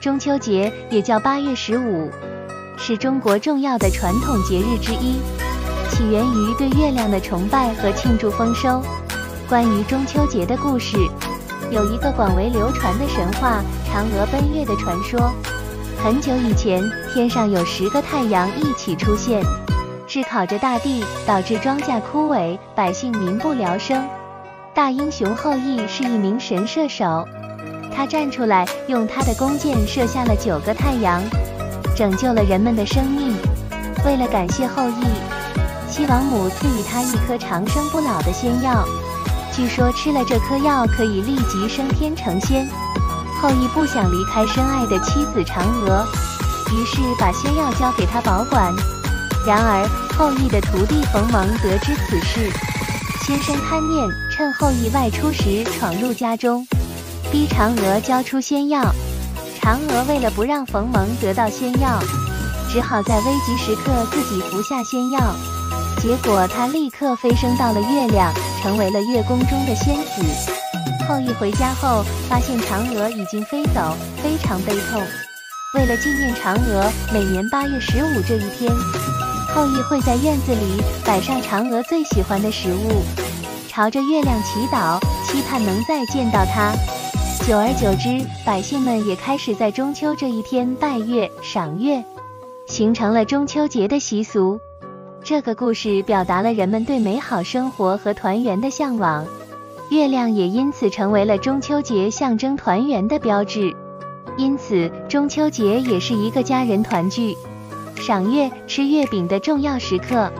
中秋节也叫八月十五，是中国重要的传统节日之一，起源于对月亮的崇拜和庆祝丰收。关于中秋节的故事，有一个广为流传的神话——嫦娥奔月的传说。很久以前，天上有十个太阳一起出现，炙烤着大地，导致庄稼枯萎，百姓民不聊生。大英雄后羿是一名神射手。他站出来，用他的弓箭射下了九个太阳，拯救了人们的生命。为了感谢后羿，西王母赐予他一颗长生不老的仙药，据说吃了这颗药可以立即升天成仙。后羿不想离开深爱的妻子嫦娥，于是把仙药交给他保管。然而后羿的徒弟冯蒙得知此事，心生贪念，趁后羿外出时闯入家中。逼嫦娥交出仙药，嫦娥为了不让冯蒙得到仙药，只好在危急时刻自己服下仙药。结果她立刻飞升到了月亮，成为了月宫中的仙子。后羿回家后，发现嫦娥已经飞走，非常悲痛。为了纪念嫦娥，每年八月十五这一天，后羿会在院子里摆上嫦娥最喜欢的食物，朝着月亮祈祷，期盼能再见到她。久而久之，百姓们也开始在中秋这一天拜月、赏月，形成了中秋节的习俗。这个故事表达了人们对美好生活和团圆的向往，月亮也因此成为了中秋节象征团圆的标志。因此，中秋节也是一个家人团聚、赏月、吃月饼的重要时刻。